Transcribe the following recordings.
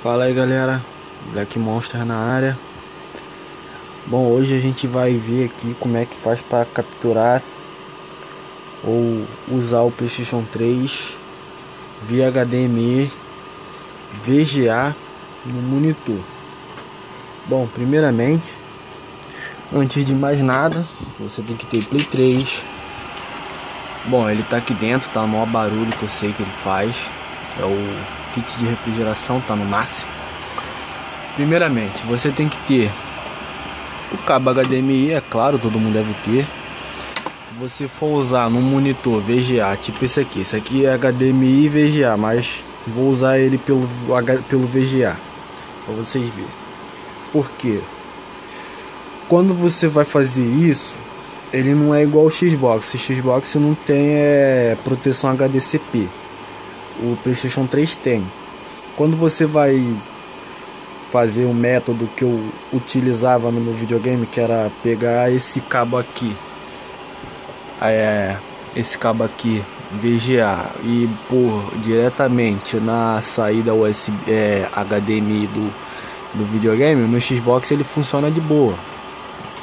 Fala aí galera, Black Monster na área. Bom, hoje a gente vai ver aqui como é que faz para capturar ou usar o PlayStation 3 via HDMI VGA no monitor. Bom, primeiramente, antes de mais nada, você tem que ter Play 3. Bom, ele tá aqui dentro, tá o maior barulho que eu sei que ele faz. É o kit de refrigeração tá no máximo. Primeiramente, você tem que ter o cabo HDMI, é claro, todo mundo deve ter. Se você for usar num monitor VGA, tipo esse aqui, esse aqui é HDMI e VGA, mas vou usar ele pelo, pelo VGA, para vocês verem. Por quê? Quando você vai fazer isso, ele não é igual o Xbox. O Xbox não tem é, proteção HDCP o PlayStation 3 tem. Quando você vai fazer um método que eu utilizava no meu videogame, que era pegar esse cabo aqui, é, esse cabo aqui VGA e pôr diretamente na saída USB é, HDMI do, do videogame, no Xbox ele funciona de boa,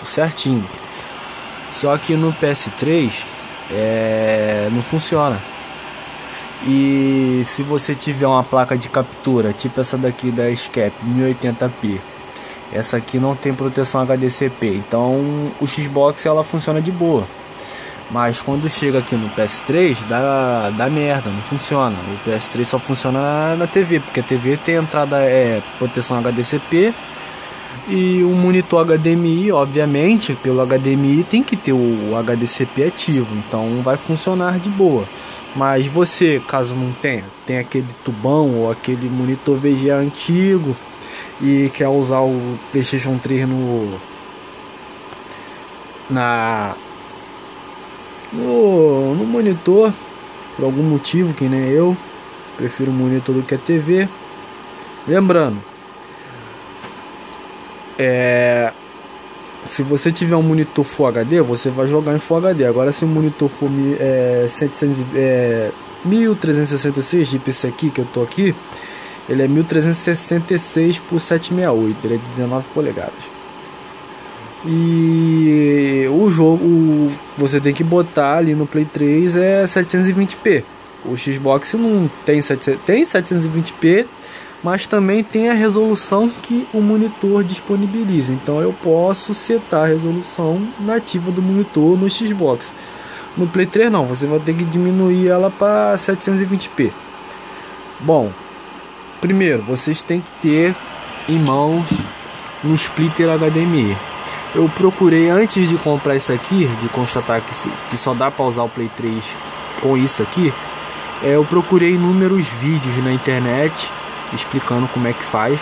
certinho. Só que no PS3 é, não funciona. E se você tiver uma placa de captura, tipo essa daqui da Scap 1080p, essa aqui não tem proteção HDCP, então o Xbox ela funciona de boa. Mas quando chega aqui no PS3, dá, dá merda, não funciona. O PS3 só funciona na TV, porque a TV tem entrada é proteção HDCP e o monitor HDMI, obviamente, pelo HDMI tem que ter o HDCP ativo, então vai funcionar de boa. Mas você, caso não tenha, tem aquele tubão ou aquele monitor VGA antigo e quer usar o PlayStation 3 no na no, no monitor por algum motivo que nem eu prefiro monitor do que a TV lembrando é se você tiver um monitor Full HD, você vai jogar em Full HD. Agora, se o monitor for é, 700, é, 1366 tipo esse aqui que eu tô aqui, ele é 1366 por 768, ele é de 19 polegadas. E o jogo você tem que botar ali no Play 3 é 720p. O Xbox não tem, 700, tem 720p, mas também tem a resolução que o monitor disponibiliza. Então eu posso setar a resolução nativa do monitor no Xbox. No Play 3 não, você vai ter que diminuir ela para 720p. Bom, primeiro vocês têm que ter em mãos um splitter HDMI. Eu procurei antes de comprar isso aqui, de constatar que, que só dá para usar o Play 3 com isso aqui. É, eu procurei inúmeros vídeos na internet explicando como é que faz.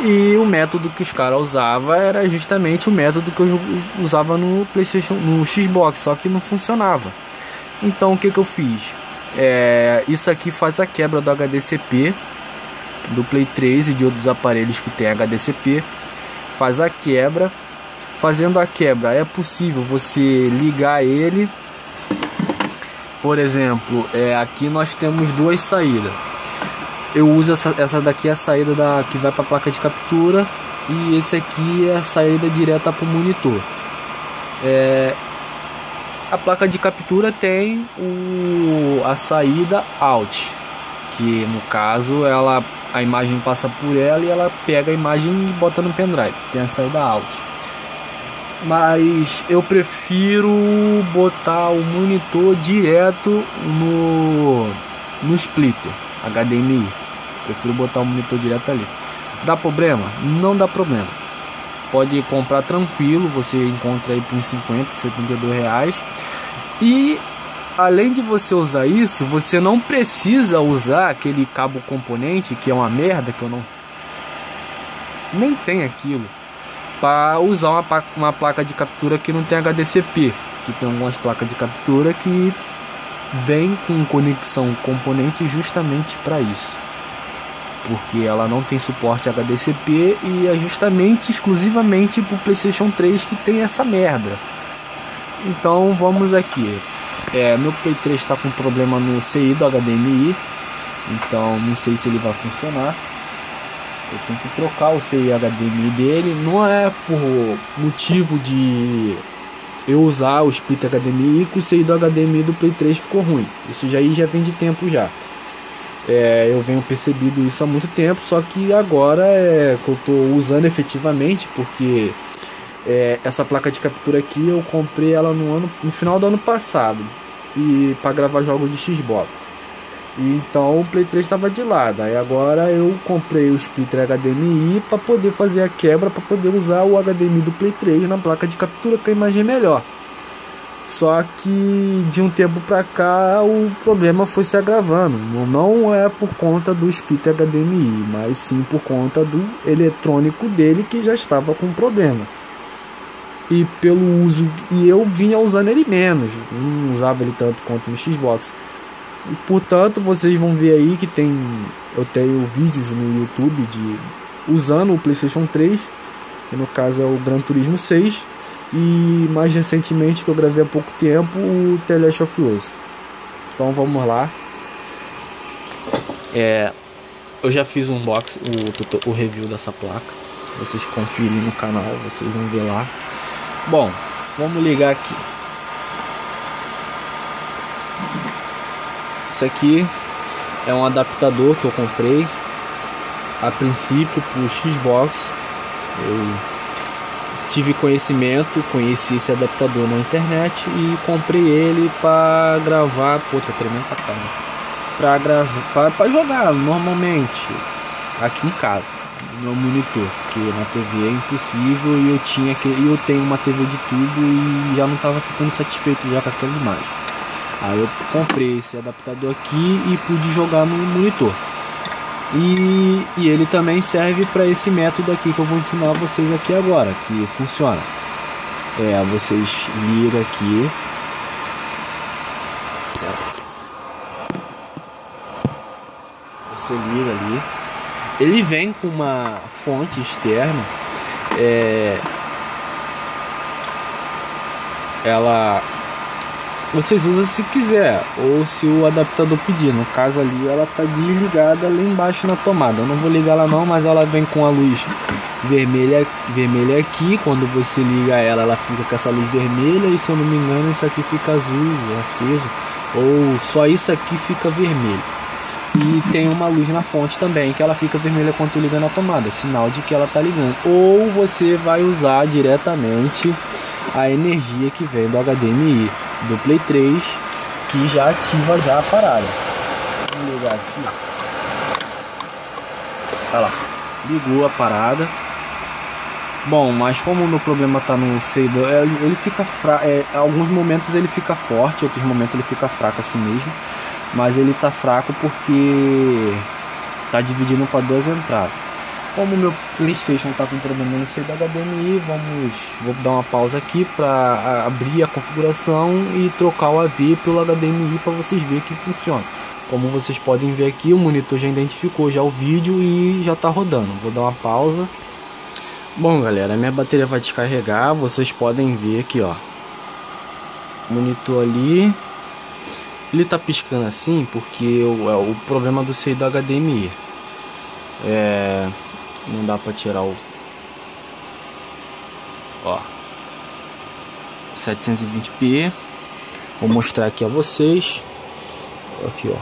E o método que os caras usavam era justamente o método que eu usava no PlayStation, no Xbox, só que não funcionava. Então o que, que eu fiz? É, isso aqui faz a quebra do HDCP do Play 3 e de outros aparelhos que tem HDCP. Faz a quebra. Fazendo a quebra, é possível você ligar ele. Por exemplo, é, aqui nós temos duas saídas eu uso essa, essa daqui é a saída da que vai para a placa de captura e esse aqui é a saída direta para o monitor. É, a placa de captura tem o, a saída out, que no caso ela a imagem passa por ela e ela pega a imagem e bota no pendrive. Tem a saída out. Mas eu prefiro botar o monitor direto no no splitter HDMI. Prefiro botar o monitor direto ali. Dá problema? Não dá problema. Pode comprar tranquilo, você encontra aí por uns 50, 72 reais. E além de você usar isso, você não precisa usar aquele cabo componente que é uma merda que eu não nem tem aquilo para usar uma, uma placa de captura que não tem HDCP, que tem algumas placas de captura que vem com conexão componente justamente para isso porque ela não tem suporte HDCP e é justamente exclusivamente para o PlayStation 3 que tem essa merda. Então vamos aqui. É, meu Play 3 está com problema no CI do HDMI, então não sei se ele vai funcionar. Eu tenho que trocar o CI HDMI dele. Não é por motivo de eu usar o split HDMI que o CI do HDMI do Play 3 ficou ruim. Isso já já vem de tempo já. É, eu venho percebido isso há muito tempo, só que agora é que eu estou usando efetivamente, porque é, essa placa de captura aqui eu comprei ela no ano no final do ano passado e para gravar jogos de Xbox. E então o Play 3 estava de lado. Aí agora eu comprei o splitter HDMI para poder fazer a quebra para poder usar o HDMI do Play 3 na placa de captura que a imagem é melhor. Só que de um tempo para cá o problema foi se agravando. Não é por conta do splitter HDMI, mas sim por conta do eletrônico dele que já estava com problema e pelo uso e eu vinha usando ele menos, não usava ele tanto quanto no Xbox. E, portanto, vocês vão ver aí que tem eu tenho vídeos no YouTube de usando o PlayStation 3, que no caso é o Gran Turismo 6, e mais recentemente que eu gravei há pouco tempo o The of Us. Então vamos lá. É, eu já fiz um box, o, o review dessa placa. Vocês conferem no canal, vocês vão ver lá. Bom, vamos ligar aqui. Isso aqui é um adaptador que eu comprei a princípio para o Xbox. Eu tive conhecimento, conheci esse adaptador na internet e comprei ele para gravar, pô, tá tremendo pra caramba. Pra gravar, para jogar normalmente aqui em casa no meu monitor, porque na TV é impossível e eu tinha que eu tenho uma TV de tubo e já não estava ficando satisfeito já com aquela imagem. Aí eu comprei esse adaptador aqui e pude jogar no monitor. E, e ele também serve para esse método aqui que eu vou ensinar vocês aqui agora, que funciona. É, vocês ligam aqui. Você liga ali ele vem com uma fonte externa. É, ela vocês usam se quiser ou se o adaptador pedir. No caso ali ela tá desligada lá embaixo na tomada. Eu não vou ligar ela não, mas ela vem com a luz vermelha, vermelha aqui. Quando você liga ela, ela fica com essa luz vermelha e se eu não me engano isso aqui fica azul, aceso. Ou só isso aqui fica vermelho e tem uma luz na fonte também que ela fica vermelha quando liga na tomada, sinal de que ela tá ligando. Ou você vai usar diretamente a energia que vem do HDMI do Play 3 que já ativa já a parada. Vamos ligar aqui. Olha lá, ligou a parada. Bom, mas como o meu problema tá no cedo, é, ele fica fraco. É, alguns momentos ele fica forte, outros momentos ele fica fraco assim mesmo mas ele tá fraco porque tá dividindo para duas entradas. Como meu PlayStation tá com problema no seu HDMI, vamos vou dar uma pausa aqui para abrir a configuração e trocar o AV pelo HDMI para vocês verem que funciona. Como vocês podem ver aqui, o monitor já identificou já o vídeo e já tá rodando. Vou dar uma pausa. Bom, galera, minha bateria vai descarregar. Vocês podem ver aqui, ó. Monitor ali, ele tá piscando assim porque o, é o problema do CI do HDMI. É, não dá para tirar o ó 720p. Vou mostrar aqui a vocês. Aqui, ó.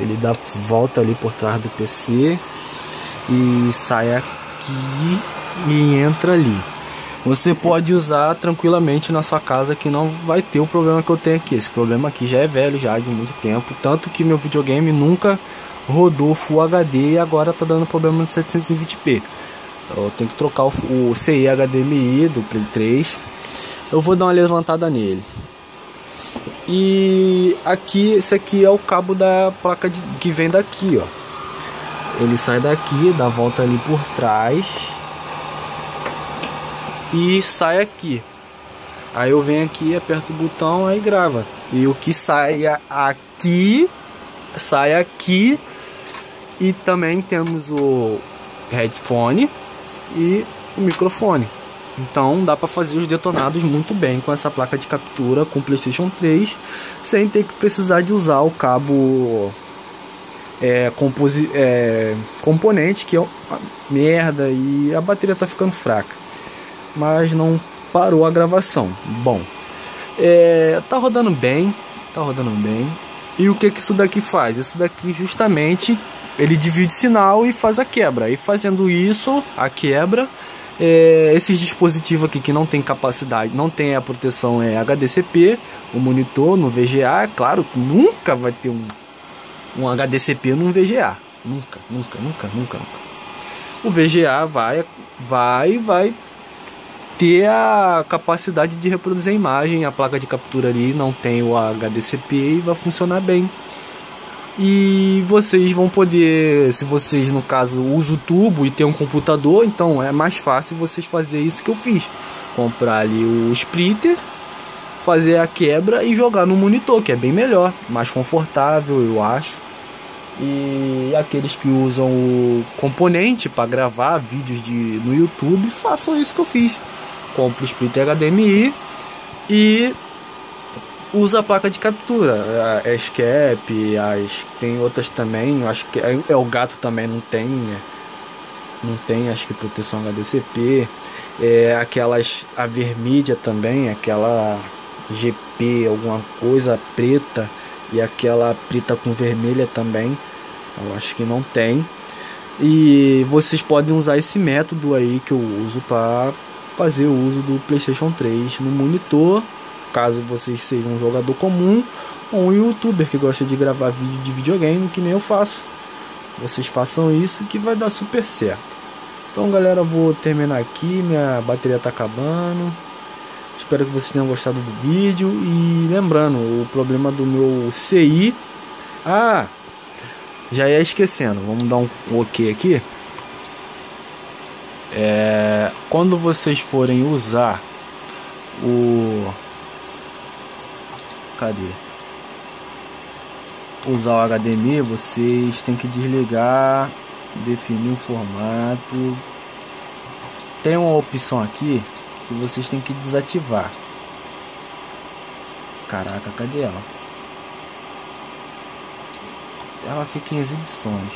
Ele dá volta ali por trás do PC e sai aqui e entra ali você pode usar tranquilamente na sua casa que não vai ter o problema que eu tenho aqui. Esse problema aqui já é velho já de muito tempo, tanto que meu videogame nunca rodou Full HD e agora tá dando problema no 720p. Eu tenho que trocar o, o CI HDMI do Play 3. Eu vou dar uma levantada nele. E aqui, esse aqui é o cabo da placa de, que vem daqui, ó. Ele sai daqui, dá volta ali por trás e sai aqui. Aí eu venho aqui, aperto o botão, aí grava. E o que sai aqui, sai aqui. E também temos o headphone e o microfone. Então dá para fazer os detonados muito bem com essa placa de captura com PlayStation 3, sem ter que precisar de usar o cabo é, é, componente que é uma merda e a bateria tá ficando fraca. Mas não parou a gravação. Bom, é, tá rodando bem, tá rodando bem. E o que que isso daqui faz? Isso daqui justamente ele divide sinal e faz a quebra. E fazendo isso, a quebra, é, esses dispositivos aqui que não tem capacidade, não tem a proteção é HDCP, o monitor no VGA, é claro nunca vai ter um, um HDCP num VGA. Nunca, nunca, nunca, nunca, nunca. O VGA vai, vai, vai ter a capacidade de reproduzir a imagem, a placa de captura ali não tem o HDCP e vai funcionar bem. E vocês vão poder, se vocês no caso usam o tubo e tem um computador, então é mais fácil vocês fazer isso que eu fiz. Comprar ali o splitter, fazer a quebra e jogar no monitor, que é bem melhor, mais confortável, eu acho. E aqueles que usam o componente para gravar vídeos de, no YouTube, façam isso que eu fiz compra o splitter HDMI e usa a placa de captura, a Escape, as tem outras também, acho que é, é, o gato também não tem, né? não tem acho que proteção HDCP, é aquelas a vermídia também, aquela GP alguma coisa preta e aquela preta com vermelha também, eu acho que não tem. E vocês podem usar esse método aí que eu uso para fazer o uso do PlayStation 3 no monitor, caso vocês sejam um jogador comum ou um youtuber que gosta de gravar vídeo de videogame, que nem eu faço. Vocês façam isso que vai dar super certo. Então, galera, vou terminar aqui, minha bateria tá acabando. Espero que vocês tenham gostado do vídeo e lembrando, o problema do meu CI. Ah, já ia esquecendo. Vamos dar um OK aqui. É, quando vocês forem usar o cadê? Usar o HDMI vocês têm que desligar definir o formato. Tem uma opção aqui que vocês têm que desativar. Caraca cadê ela? Ela fica em exibições.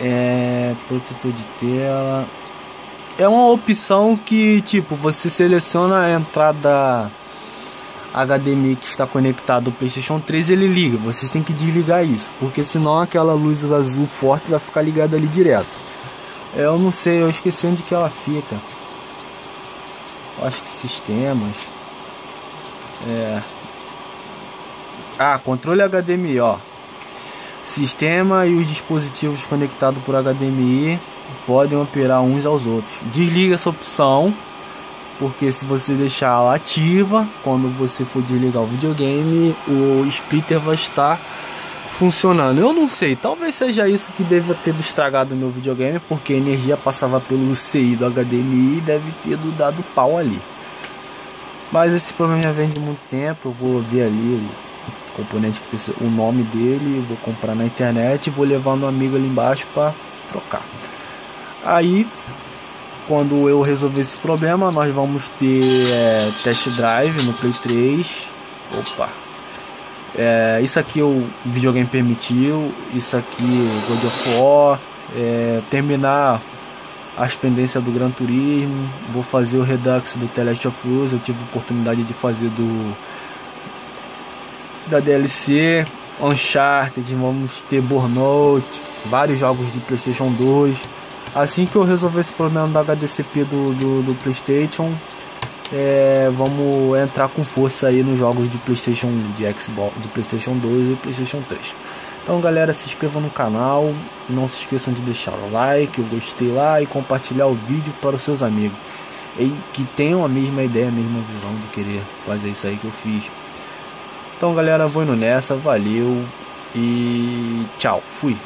É, protetor de tela. É uma opção que, tipo, você seleciona a entrada HDMI que está conectado ao PlayStation 3, ele liga. Vocês têm que desligar isso, porque senão aquela luz azul forte vai ficar ligada ali direto. Eu não sei, eu esqueci onde que ela fica. Acho que sistemas. É. Ah, controle HDMI, ó. Sistema e os dispositivos conectados por HDMI podem operar uns aos outros. Desliga essa opção, porque se você deixar ela ativa, quando você for desligar o videogame, o splitter vai estar funcionando. Eu não sei, talvez seja isso que deva ter estragado o meu videogame, porque a energia passava pelo CI do HDMI e deve ter dado pau ali. Mas esse problema já vem de muito tempo, eu vou ver ali componente que tem o nome dele, vou comprar na internet, vou levar no amigo ali embaixo para trocar. Aí, quando eu resolver esse problema, nós vamos ter é, test drive no Play 3. Opa! É, isso aqui o videogame permitiu, isso aqui God of War, é, terminar as pendências do Gran Turismo, vou fazer o Redux do The Last of Us, eu tive a oportunidade de fazer do da DLC, Uncharted, vamos ter Burnout, vários jogos de Playstation 2. Assim que eu resolver esse problema da HDCP do, do, do Playstation, é, vamos entrar com força aí nos jogos de Playstation, de Xbox, de Playstation 2 e Playstation 3. Então galera, se inscrevam no canal, não se esqueçam de deixar o like, o gostei lá e compartilhar o vídeo para os seus amigos. E que tenham a mesma ideia, a mesma visão de querer fazer isso aí que eu fiz. Então, galera, vou indo nessa. Valeu e tchau. Fui.